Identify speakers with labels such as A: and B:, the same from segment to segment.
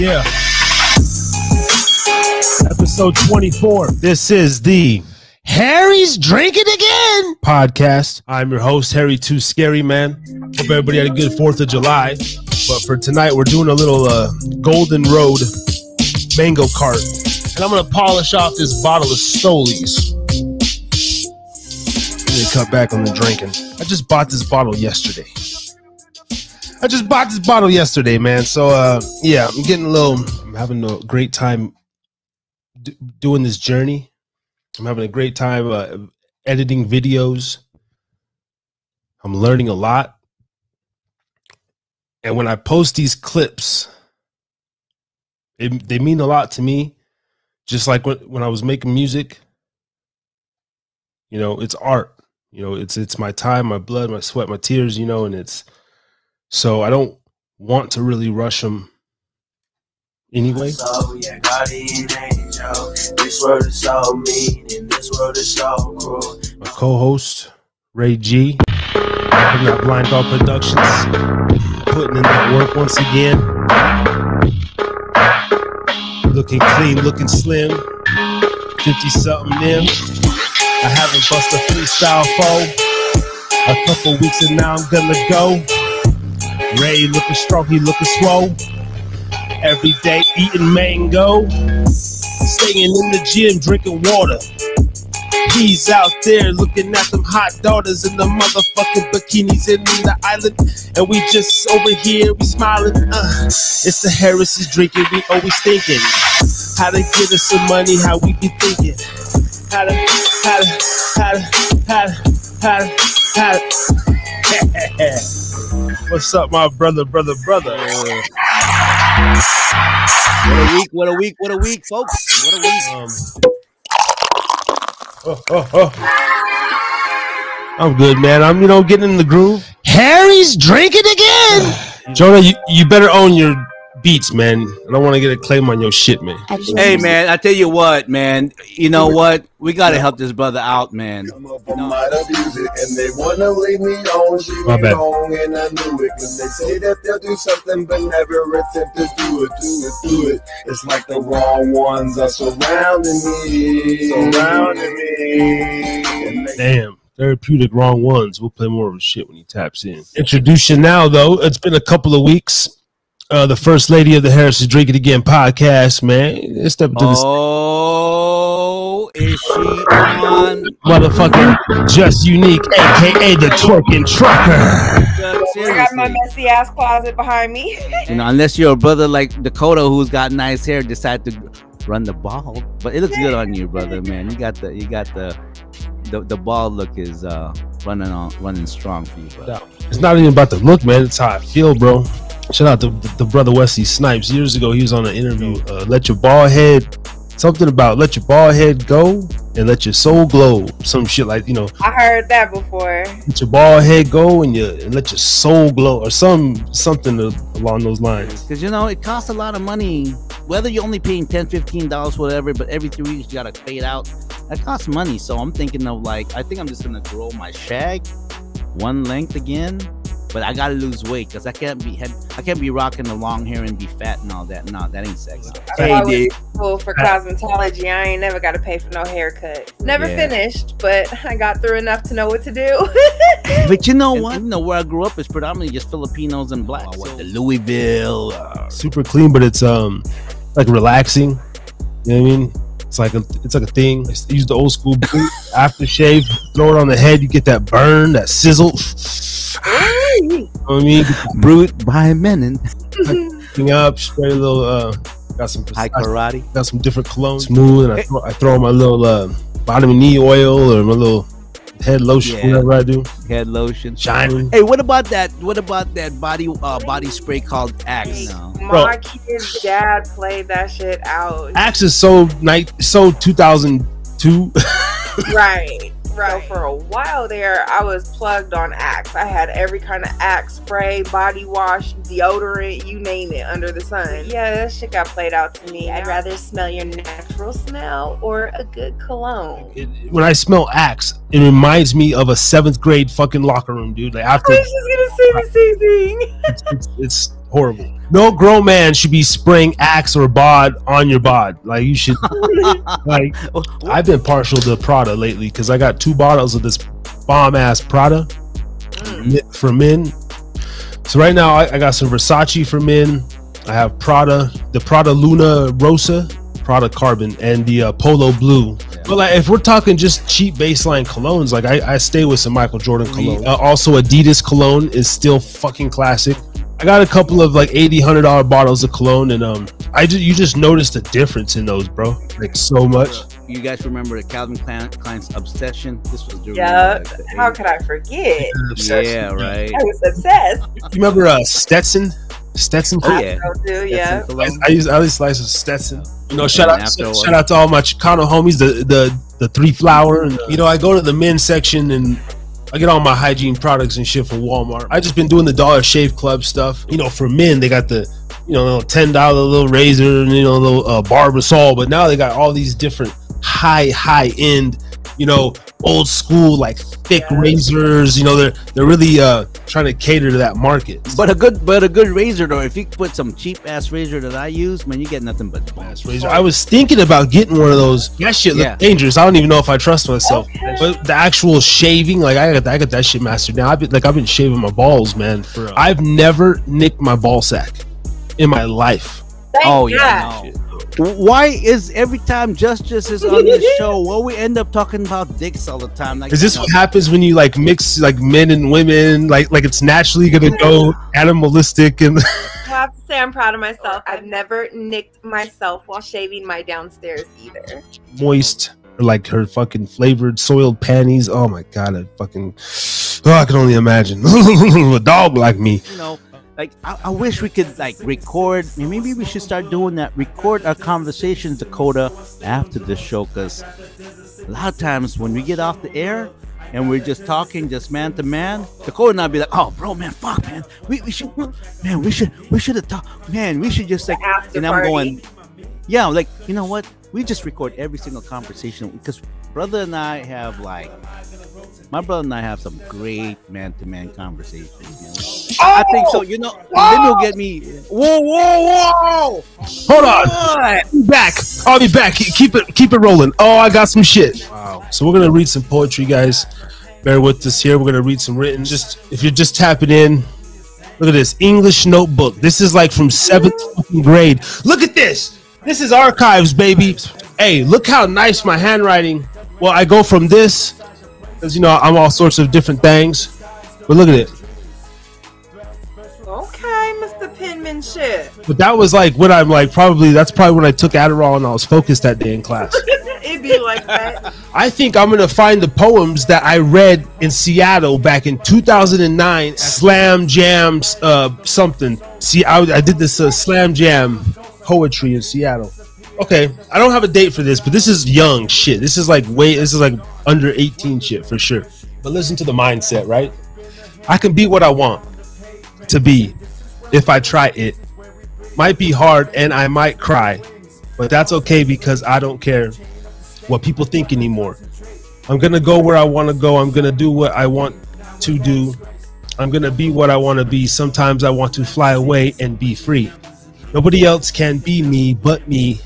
A: Yeah. Episode 24. This is the
B: Harry's drinking again.
A: podcast. I'm your host, Harry Too Scary Man. Hope everybody had a good 4th of July. But for tonight, we're doing a little uh, Golden Road mango cart. And I'm going to polish off this bottle of Stolies. Let me cut back on the drinking. I just bought this bottle yesterday. I just bought this bottle yesterday, man. So, uh, yeah, I'm getting a little, I'm having a great time doing this journey. I'm having a great time uh, editing videos. I'm learning a lot. And when I post these clips, it, they mean a lot to me. Just like when, when I was making music, you know, it's art. You know, it's it's my time, my blood, my sweat, my tears. You know, and it's so I don't want to really rush them anyway.
C: So yeah, God guardian angel. This world is so mean and this world is so cruel.
A: my co-host Ray G. Putting out Blind Dog Productions, putting in that work once again. Looking clean, looking slim. 50 something in. I haven't bust a freestyle foe. A couple weeks and now I'm gonna go. Ray looking strong, he looking swole. Every day eating mango. Staying in the gym, drinking water. He's out there looking at them hot daughters in the motherfucking bikinis in the island. And we just over here, we smiling. Uh, it's the Harris's drinking, we always thinking. How to get us some money, how we be thinking. How to, how to, how to, how to, how to, how to. What's up, my brother, brother, brother?
B: What a week! What a week! What a week, folks! What a week!
A: Um, oh, oh, oh. I'm good, man. I'm, you know, getting in the groove.
B: Harry's drinking again.
A: Jonah, you, you better own your beats, man. I don't want to get a claim on your shit, man.
D: Hey man, I tell you what, man. You know what? We gotta help this brother out, man.
C: Some of them might abuse it and they wanna leave me on. She
A: My
C: me
A: bad.
C: and I knew it. Cause they say that they'll do something but never attempt to do it, do it, do it. It's like the wrong ones are surrounding me, surrounding me.
A: Damn. Therapeutic wrong ones. We'll play more of his shit when he taps in. Introduce you now, though. It's been a couple of weeks. Uh, the first lady of the Harris is Drinking Again podcast, man. Let's step into this
D: Oh, is she on?
A: motherfucking Jus Unique, aka the Twerking Trucker.
E: I got my messy ass closet behind me.
D: You know, unless you're a brother like Dakota who's got nice hair, decide to run the ball. But it looks good on you, brother, man. You got the you got the the, the ball look is uh running on running strong for you, brother.
A: It's not even about the look, man. It's how I feel, bro. Shout out to the, the brother Wesley Snipes. Years ago, he was on an interview. Uh, let your ball head, something about let your ball head go and let your soul glow. Some shit like you know,
E: I heard that before.
A: let your ball head go and you and let your soul glow or some something along those lines.
D: Because you know, it costs a lot of money. Whether you're only paying 10 $15, whatever, but every three weeks you gotta pay it out. That costs money. So I'm thinking of like, I think I'm just gonna grow my shag one length again. But I gotta lose weight because I can't be I can't be rocking the long hair and be fat and all that. No, that ain't sexy.
E: I
A: Hey, dude.
E: was School for cosmetology. I ain't never got to pay for no haircut. Never
D: Yeah.
E: finished, but I got through enough to know what to do.
D: But you know what? You know where I grew up is predominantly just Filipinos and blacks. What the Louisville. Uh,
A: Super clean, but it's um like relaxing. You know what I mean? It's like a it's like a thing. I use the old school boot, aftershave, throw it on the head. You get that burn, that sizzle. You know what I mean? Get
D: brewed by Menon.
A: the thing up, spray a little. Uh, got some
D: Hai Karate.
A: got some different cologne, smooth, and I throw, I throw my little uh, vitamin knee oil or my little head lotion,
D: Yeah.
A: whatever I do,
D: Head lotion.
A: shining.
D: Hey, what about that? What about that body uh, body spray called Axe? No.
E: My kid's dad played that shit out.
A: Axe is so night, so 2002.
E: right. Right. So for a while there, I was plugged on Axe. I had every kind of Axe spray, body wash, deodorant, you name it, under the sun. Yeah, that shit got played out to me. I'd rather smell your natural smell or a good cologne.
A: It- when I smell Axe, it reminds me of a seventh grade fucking locker room, dude. Like after,
E: I
A: after
E: was just gonna say the same thing.
A: it's, it's, it's horrible. No grown man should be spraying Axe or bod on your bod. Like you should. like I've been partial to Prada lately because I got two bottles of this bomb ass Prada
E: Mm.
A: for men. So right now I, I got some Versace for men. I have Prada, the Prada Luna Rossa, Prada Carbon, and the uh, Polo Blue. But like, if we're talking just cheap baseline colognes, like I, I stay with some Michael Jordan cologne. Uh, also, Adidas cologne is still fucking classic. I got a couple of like 80 hundred dollar bottles of cologne, and um, I just you just noticed a difference in those, bro. Like so much.
D: You guys remember the Calvin Klein, Klein's obsession? This was during
E: Yeah.
D: like,
E: How could I forget?
D: Yeah, right.
E: I was obsessed.
A: You remember uh, Stetson? Stetson.
D: Oh yeah.
E: So do, yeah.
D: in
A: I, I use I use slice of Stetson. You know, shout out
D: after
A: shout
D: while-
A: out to all my Chicano homies, the the the three flower, and you know, I go to the men's section and I get all my hygiene products and shit from Walmart. I just been doing the Dollar Shave Club stuff. You know, for men, they got the you know little ten dollar little razor and you know little uh, Barbasol, but now they got all these different high high end, you know, old school like thick
E: Yeah.
A: razors. You know, they're they're really uh trying to cater to that market.
D: But a good, but a good razor though. If you put some cheap ass razor that I use, man, you get nothing but
A: Ass razor. I was thinking about getting one of those. That shit look
D: Yeah.
A: dangerous. I don't even know if I trust myself.
E: Okay.
A: But the actual shaving, like I got, I got that shit mastered now. I've been like I've been shaving my balls, man. For uh, I've never nicked my ball sack in my life.
E: Thank
D: Oh
E: God.
D: yeah. no. Why is every time Justice is on this show, well, we end up talking about dicks all the time? Like,
A: Is this what happens when you like mix like men and women? Like like it's naturally gonna go animalistic and
E: I have to say I'm proud of myself. I've never nicked myself while shaving my downstairs either.
A: moist. Like her fucking flavored soiled panties. Oh my god, I fucking oh, I can only imagine a dog like me.
D: you know, like I, I wish we could like record. Maybe we should start doing that. Record our conversations, Dakota, after this show, because a lot of times when we get off the air and we're just talking, just man to man, Dakota and I'll be like, "Oh, bro, man, fuck, man, we, we should, man, we should, we should have talked, man, we should just like." And I'm going, yeah, like you know what? We just record every single conversation because brother and I have like, my brother and I have some great man-to-man conversations. You know? Oh! I think so. You know, then you'll get me. Whoa, whoa, whoa!
A: Hold on. Be back. I'll be back. Keep keep it keep it rolling. Oh, I got some shit. Wow. So we're gonna read some poetry, guys. Bear with us here. We're gonna read some written. Just if you're just tapping in, look at this English notebook. This is like from seventh grade. Look at this. This is archives, baby. Hey, look how nice my handwriting. Well, I go from this because you know I'm all sorts of different things. But look at it.
E: Okay, Mr. Penmanship.
A: But that was like when I'm like probably that's probably when I took Adderall and I was focused that day in class.
E: It'd be like that.
A: I think I'm gonna find the poems that I read in Seattle back in 2009. Slam jams, uh, something. See, I, I did this uh, slam jam poetry in Seattle. Okay, I don't have a date for this, but this is young shit. This is like way. This is like under 18 shit for sure. But listen to the mindset, right? I can be what I want to be if I try it. Might be hard and I might cry, but that's okay because I don't care what people think anymore. I'm gonna go where I want to go. I'm gonna do what I want to do. I'm gonna be what I want to be. Sometimes I want to fly away and be free. Nobody else can be me but me.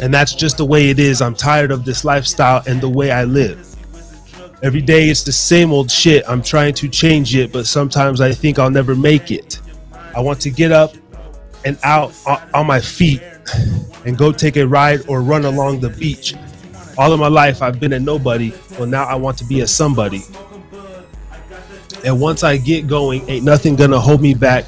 A: And that's just the way it is. I'm tired of this lifestyle and the way I live. Every day it's the same old shit. I'm trying to change it, but sometimes I think I'll never make it. I want to get up and out on, my feet and go take a ride or run along the beach. All of my life I've been a nobody. Well, now I want to be a somebody. And once I get going, ain't nothing gonna hold me back.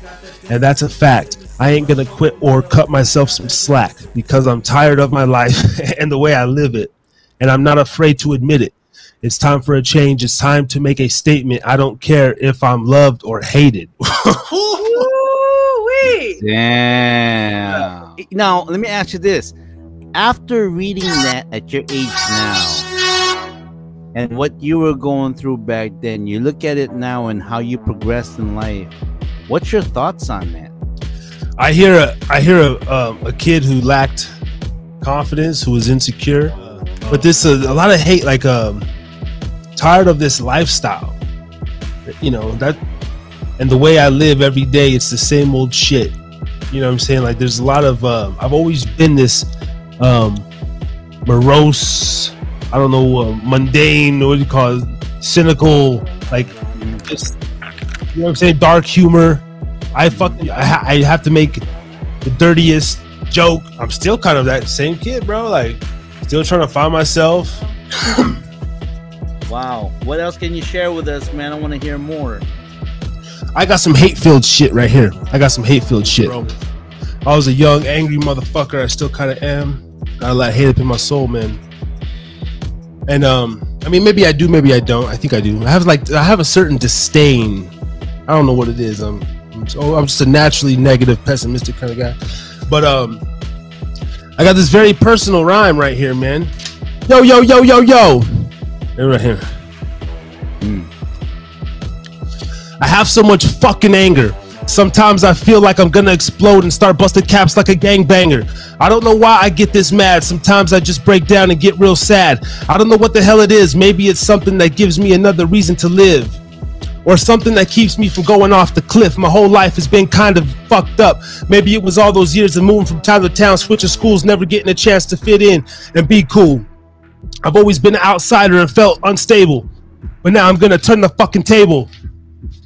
A: And that's a fact. I ain't gonna quit or cut myself some slack because I'm tired of my life and the way I live it. And I'm not afraid to admit it. It's time for a change. It's time to make a statement. I don't care if I'm loved or hated.
E: Ooh-wee.
D: Damn. Now, let me ask you this: After reading that at your age now, and what you were going through back then, you look at it now and how you progressed in life. What's your thoughts on that?
A: I hear a I hear a um, a kid who lacked confidence, who was insecure, but this uh, a lot of hate, like um, tired of this lifestyle. You know that and the way I live every day, it's the same old shit. You know what I'm saying? Like there's a lot of uh, I've always been this um, morose, I don't know, uh, mundane, what do you call it, cynical, like just you know what I'm saying, dark humor. I fucking I, ha- I have to make the dirtiest joke. I'm still kind of that same kid, bro. Like still trying to find myself.
D: Wow. What else can you share with us, man? I want to hear more.
A: I got some hate filled shit right here. I got some hate filled shit. Bro. I was a young, angry motherfucker. I still kind of am. Got a lot of hate up in my soul, man. And um, I mean, maybe I do, maybe I don't. I think I do. I have like, I have a certain disdain. I don't know what it is. I'm, so, I'm just a naturally negative, pessimistic kind of guy. But um, I got this very personal rhyme right here, man. Yo, yo, yo, yo, yo. Right here. I have so much fucking anger. Sometimes I feel like I'm gonna explode and start busting caps like a gangbanger. I don't know why I get this mad. Sometimes I just break down and get real sad. I don't know what the hell it is. Maybe it's something that gives me another reason to live. Or something that keeps me from going off the cliff. My whole life has been kind of fucked up. Maybe it was all those years of moving from town to town, switching schools, never getting a chance to fit in and be cool. I've always been an outsider and felt unstable. But now I'm gonna turn the fucking table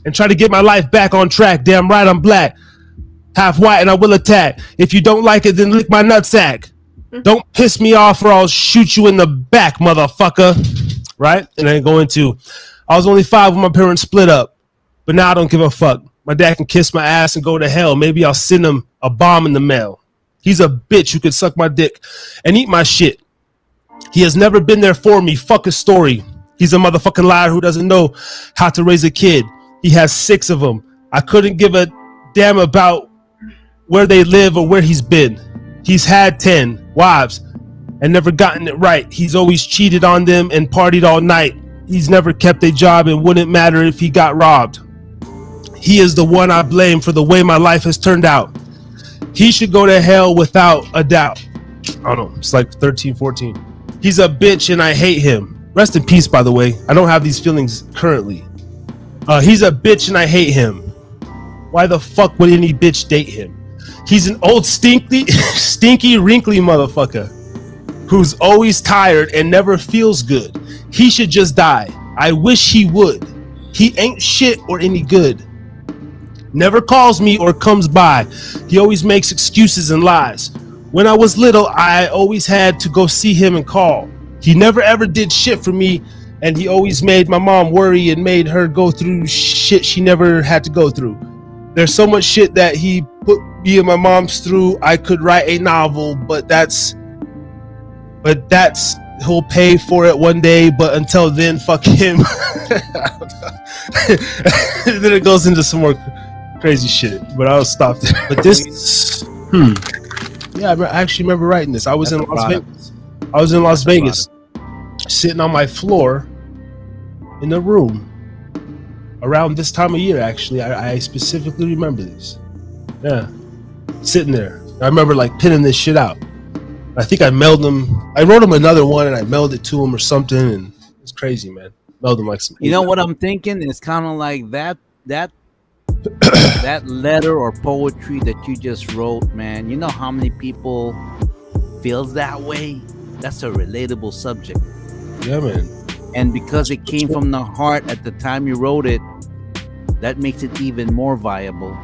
A: and try to get my life back on track. Damn right, I'm black, half white, and I will attack. If you don't like it, then lick my nutsack. Mm-hmm. Don't piss me off, or I'll shoot you in the back, motherfucker. Right? And then go into, I was only five when my parents split up, but now I don't give a fuck. My dad can kiss my ass and go to hell. Maybe I'll send him a bomb in the mail. He's a bitch who could suck my dick and eat my shit. He has never been there for me. Fuck his story. He's a motherfucking liar who doesn't know how to raise a kid. He has six of them. I couldn't give a damn about where they live or where he's been. He's had 10 wives and never gotten it right. He's always cheated on them and partied all night. He's never kept a job and wouldn't matter if he got robbed. He is the one I blame for the way my life has turned out. He should go to hell without a doubt. I don't know. It's like 13, 14. He's a bitch and I hate him. Rest in peace, by the way. I don't have these feelings currently. Uh, he's a bitch and I hate him. Why the fuck would any bitch date him? He's an old stinky, stinky, wrinkly motherfucker who's always tired and never feels good. He should just die. I wish he would. He ain't shit or any good. Never calls me or comes by. He always makes excuses and lies. When I was little, I always had to go see him and call. He never ever did shit for me, and he always made my mom worry and made her go through shit she never had to go through. There's so much shit that he put me and my mom's through. I could write a novel, but that's but that's he'll pay for it one day, but until then, fuck him. then it goes into some more crazy shit, but I'll stop there. But this, hmm, yeah, I actually remember writing this. I was
D: That's
A: in Las. Vegas. I was in Las
D: That's
A: Vegas, sitting on my floor in the room around this time of year. Actually, I, I specifically remember this. Yeah, sitting there. I remember like pinning this shit out. I think I mailed him. I wrote him another one and I mailed it to him or something, and it's crazy, man. Mailed him like some.
D: You know what I'm thinking? It's kind of like that that that letter or poetry that you just wrote, man. You know how many people feels that way? That's a relatable subject.
A: Yeah, man.
D: And because it came from the heart at the time you wrote it, that makes it even more viable.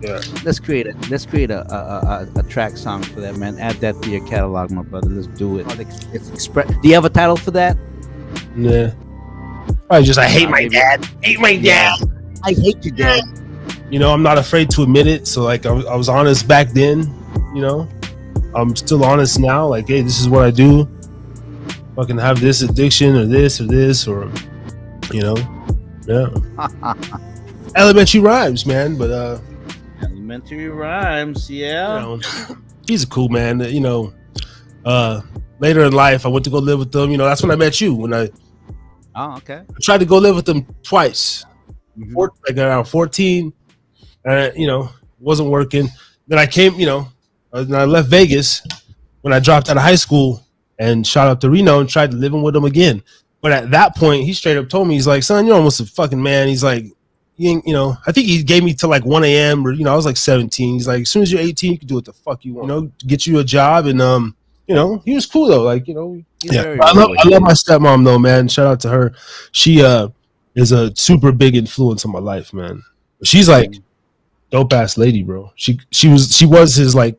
A: Yeah.
D: Let's create a let's create a a, a, a track song for that, man. Add that to your catalog, my brother. Let's do it. It's express. Do you have a title for that?
A: Nah. Probably just I hate my dad. Hate my dad.
D: I hate you, dad.
A: You know, I'm not afraid to admit it. So like I was, I was honest back then, you know. I'm still honest now. Like, hey, this is what I do. I can have this addiction or this or this or you know. Yeah. Elementary rhymes, man. But uh
D: Elementary rhymes, yeah.
A: you know, he's a cool man. You know, uh later in life I went to go live with them. You know, that's when I met you. When I
D: Oh, okay.
A: I tried to go live with them twice.
D: Mhm.
A: four, like around 14 and you know wasn't working then i came you know uh, then i left vegas when i dropped out of high school and shot up to reno and tried living with him again but at that point he straight up told me he's like son you're almost a fucking man he's like he ain't, you know, I think he gave me to like 1 a.m. or you know, I was like 17. He's like, as soon as you're 18, you can do what the fuck you want. You know, get you a job and um, you know, he was cool though. Like, you know, yeah.
D: very
A: I love
D: cool.
A: I love my stepmom though, man. Shout out to her. She uh is a super big influence on my life, man. She's like dope ass lady, bro. She she was she was his like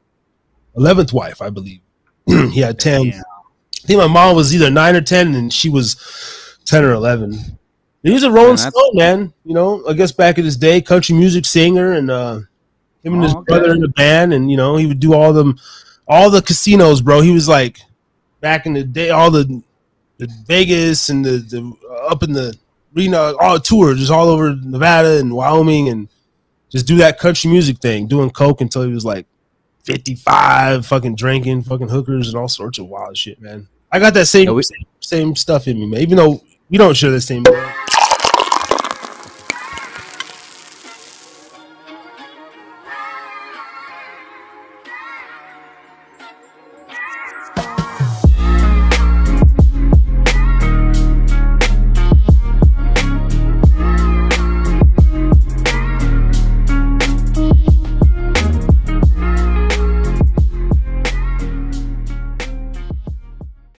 A: eleventh wife, I believe. he had ten.
D: Yeah.
A: I think my mom was either nine or ten, and she was ten or eleven. He was a Rolling
D: Man,
A: Stone man, you know. I guess back in his day, country music singer, and uh, him and his
D: Oh, okay.
A: brother in the band, and you know he would do all them, all the casinos, bro. He was like back in the day, all the the Vegas and the, the uh, up in the Reno, all tour, just all over Nevada and Wyoming, and just do that country music thing, doing coke until he was like fifty five, fucking drinking, fucking hookers, and all sorts of wild shit, man. I got that same
D: Yeah, we-
A: same, same stuff in me, man. Even though we don't share the same.